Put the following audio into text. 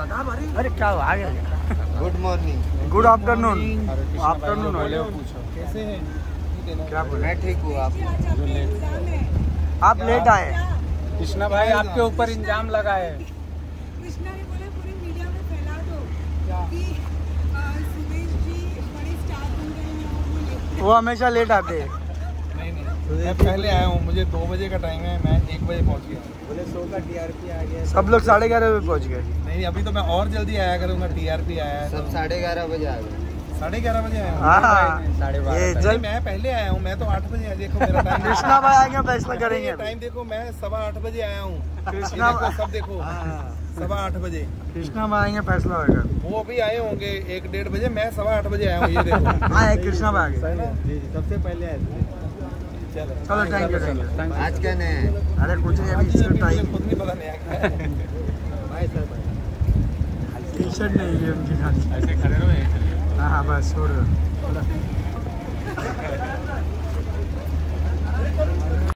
अरे क्या हुआ? आ गया good morning good afternoon afternoon कैसे हैं? क्या बोले मैं ठीक हूँ आप? आप लेट आए। कृष्णा भाई आपके ऊपर इंजाम लगा है। कृष्णा ने बोला पूरी मीडिया में फैला दो। कि सुरेश जी बड़े स्टार बन गए हैं वो हमेशा लेट आते हैं। मैं पहले आया हूँ मुझे दो बजे का टाइम है मैं एक बजे पहुँच गया बोले सो का टीआरपी आ गया सब लोग साढ़े ग्यारह बजे पहुँच गए। नहीं अभी तो मैं और जल्दी आया करूँगा टीआरपी आया है सब साढ़े ग्यारह बजे आ गए। साढ़े ग्यारह बजे आया हूँ। हाँ मैं पहले आया हूँ मैं तो आठ बजे आया देखो मेरा टाइम कृष्णा भाई आएँगे फैसला करेंगे टाइम देखो मैं सवा आठ बजे आया हूँ। कृष्णा सब देखो। हाँ, सवा आठ बजे। कृष्णा भाई आएँगे फैसला होगा। वो अभी आए होंगे एक डेढ़ बजे मैं सवा आठ बजे आया हूँ ये देखो। हाँ कृष्णा भाई आ गए। जी जी सबसे पहले आए थे। चलो थैंक यू आज क्या नया है? अरे कुछ नहीं अभी इसका टाइम खुद नहीं पता नहीं क्या है। भाई सर बाय टी शर्ट नहीं है उनकी खाली। ऐसे खड़े रहो हाँ हाँ बस छोड़ दो।